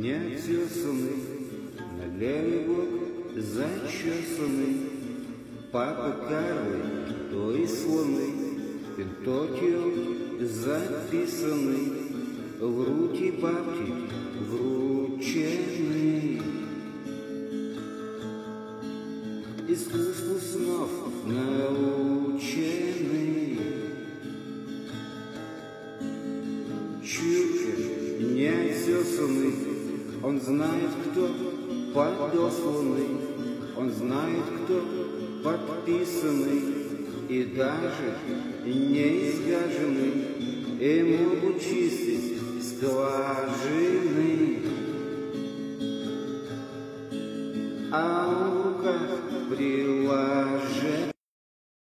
неотесанный, налево зачесанный. Папа Карлы, той слоны, Пентокио записанный, В руки бабки вручены. Искусству снов научены. Чуркин неотесанный, Он знает, кто подосланный, Он знает, кто подписанный. И даже неизгаженный, И могут чистить скважины. А в руках приложены